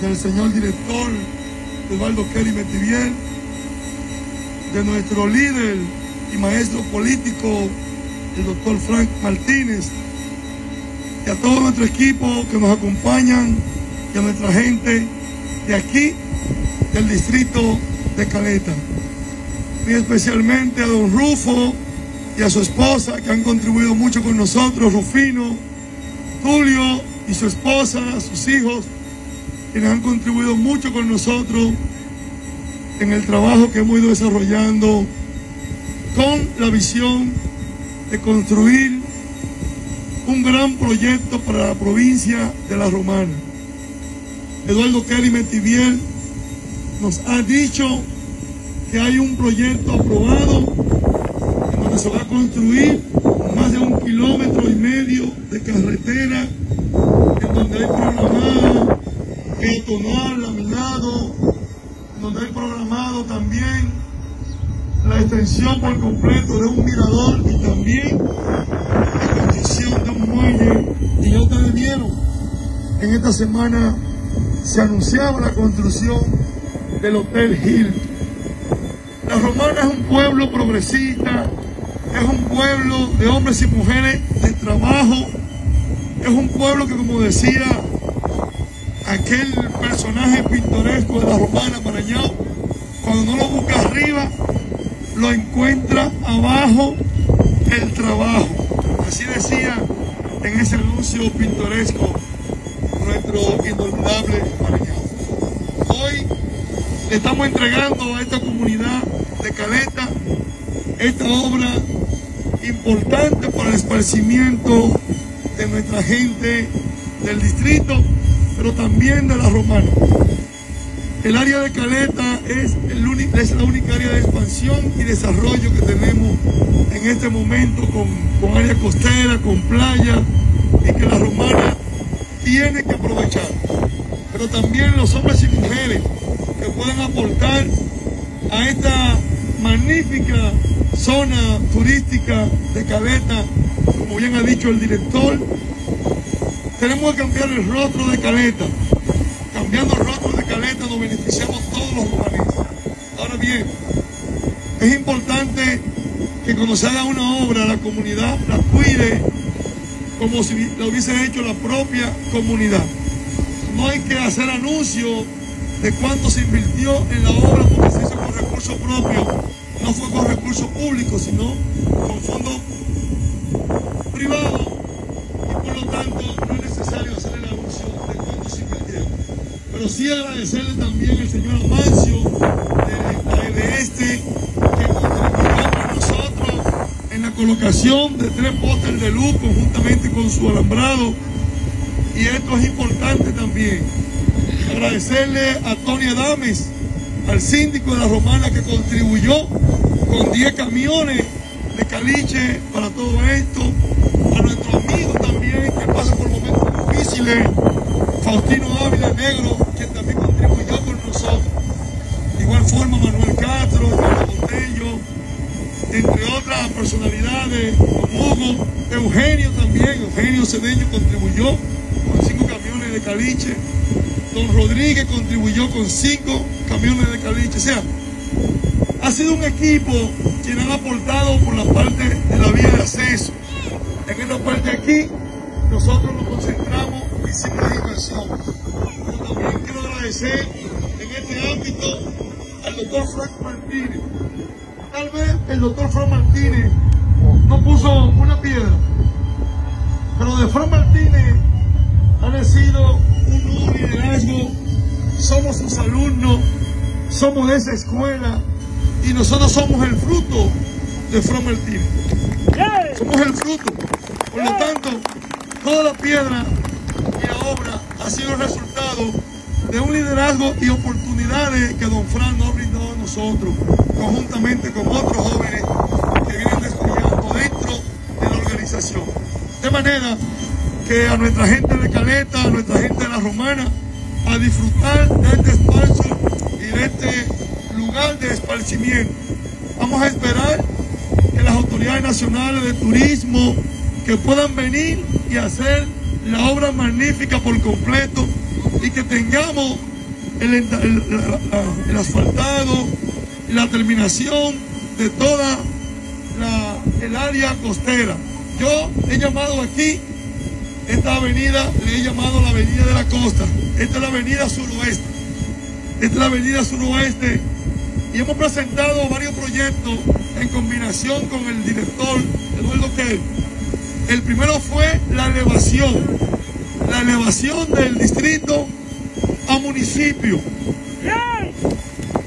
del señor director Eduardo Kerry Metivier, de nuestro líder y maestro político, el doctor Frank Martínez, y a todo nuestro equipo que nos acompañan y a nuestra gente de aquí, del distrito de Caleta. Y especialmente a don Rufo y a su esposa que han contribuido mucho con nosotros, Rufino, Tulio y su esposa, sus hijos, quienes han contribuido mucho con nosotros en el trabajo que hemos ido desarrollando con la visión de construir un gran proyecto para la provincia de La Romana. Eduardo Kerry Metivier nos ha dicho que hay un proyecto aprobado en donde se va a construir más de un kilómetro y medio de carretera, en donde hay programado peatonal, laminado, donde hay programado también la extensión por completo de un mirador y también la construcción de un muelle. Y ya ustedes vieron, en esta semana se anunciaba la construcción del Hotel Hill. La Romana es un pueblo progresista, es un pueblo de hombres y mujeres de trabajo, es un pueblo que como decía aquel personaje pintoresco de la Romana Marañao, cuando no lo busca arriba, lo encuentra abajo el trabajo. Así decía en ese anuncio pintoresco nuestro inolvidable Marañao. Hoy le estamos entregando a esta comunidad de Caleta esta obra importante para el esparcimiento de nuestra gente del distrito, pero también de la romana. El área de Caleta es, la única área de expansión y desarrollo que tenemos en este momento con, con área costera, con playa y que la romana tiene que aprovechar. Pero también los hombres y mujeres que puedan aportar a esta magnífica zona turística de Caleta, como bien ha dicho el director, tenemos que cambiar el rostro de Caleta. Cambiando el rostro nos beneficiamos todos los urbanistas. Ahora bien, es importante que cuando se haga una obra la comunidad la cuide como si la hubiese hecho la propia comunidad. No hay que hacer anuncio de cuánto se invirtió en la obra porque se hizo con recursos propios, no fue con recursos públicos, sino con fondos privados y por lo tanto no es necesario hacer el anuncio de cuánto se invirtió. Pero sí agradecerle también al señor Amancio de, de este que contribuyó con nosotros en la colocación de tres postes de luz conjuntamente con su alambrado. Y esto es importante también. Agradecerle a Tony Adames, al síndico de la Romana que contribuyó con 10 camiones de caliche para todo esto, Hugo, Eugenio también, Eugenio Cedeño contribuyó con cinco camiones de caliche. Don Rodríguez contribuyó con cinco camiones de caliche. O sea, ha sido un equipo quien han aportado por la parte de la vía de acceso. En esta parte aquí, nosotros nos concentramos en hicimos inversión. Pero también quiero agradecer en este ámbito al doctor Frank Martínez. Tal vez el doctor Frank Martínez no puso una piedra, pero de Frank Martínez ha nacido un liderazgo, somos sus alumnos, somos de esa escuela y nosotros somos el fruto de Fran Martínez. Somos el fruto. Por lo tanto, toda la piedra y la obra ha sido el resultado de un liderazgo y oportunidades que don Fran nos ha brindado a nosotros, conjuntamente con otros jóvenes Manera que a nuestra gente de Caleta, a nuestra gente de la Romana, a disfrutar de este espacio y de este lugar de esparcimiento. Vamos a esperar que las autoridades nacionales de turismo que puedan venir y hacer la obra magnífica por completo y que tengamos el, asfaltado la terminación de toda el área costera. Yo he llamado aquí, esta avenida, le he llamado la avenida de la costa. Esta es la avenida suroeste. Esta es la avenida suroeste. Y hemos presentado varios proyectos en combinación con el director Eduardo Kerr. El primero fue la elevación, la elevación del distrito a municipio,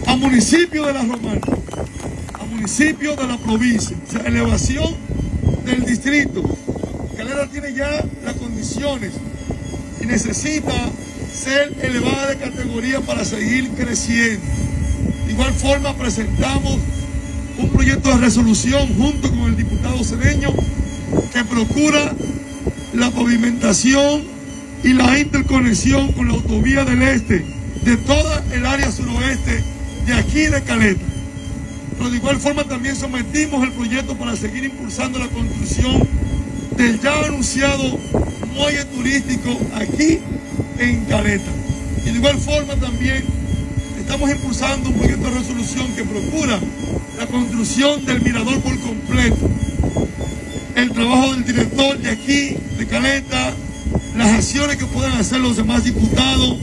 a municipio de la Romana, a municipio de la provincia, o sea, elevación del distrito. Calera tiene ya las condiciones y necesita ser elevada de categoría para seguir creciendo. De igual forma presentamos un proyecto de resolución junto con el diputado Cedeño que procura la pavimentación y la interconexión con la autovía del este de toda el área suroeste de aquí de Caleta. Pero de igual forma también sometimos el proyecto para seguir impulsando la construcción del ya anunciado muelle turístico aquí en Caleta. Y de igual forma también estamos impulsando un proyecto de resolución que procura la construcción del mirador por completo. El trabajo del director de aquí, de Caleta, las acciones que puedan hacer los demás diputados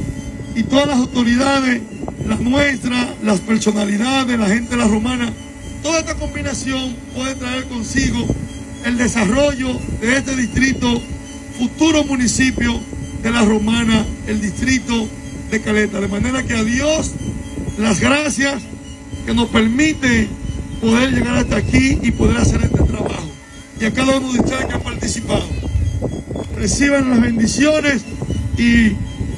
y todas las autoridades, las nuestras, las personalidades, la gente de la romana, toda esta combinación puede traer consigo el desarrollo de este distrito, futuro municipio de la romana, el distrito de Caleta. De manera que a Dios las gracias que nos permite poder llegar hasta aquí y poder hacer este trabajo. Y a cada uno de ustedes que ha participado reciban las bendiciones y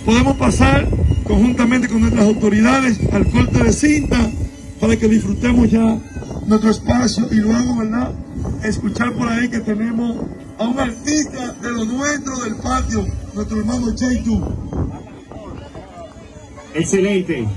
podemos pasar conjuntamente con nuestras autoridades al corte de cinta para que disfrutemos ya nuestro espacio y luego, ¿verdad? Escuchar por ahí que tenemos a un artista de lo nuestro del patio, nuestro hermano Cheitu. Excelente.